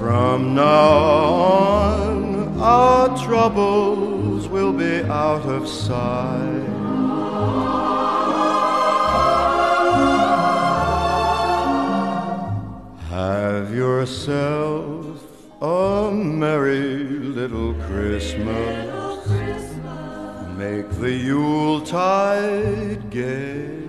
From now on, our troubles will be out of sight. Have yourself a merry little Christmas. Make the Yuletide gay.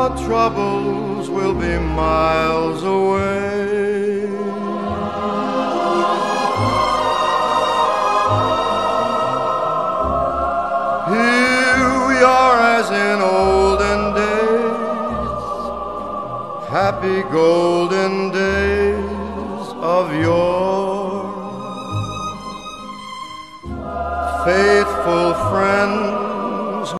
Our troubles will be miles away. Here we are as in olden days, happy golden days of yore. Faithful friends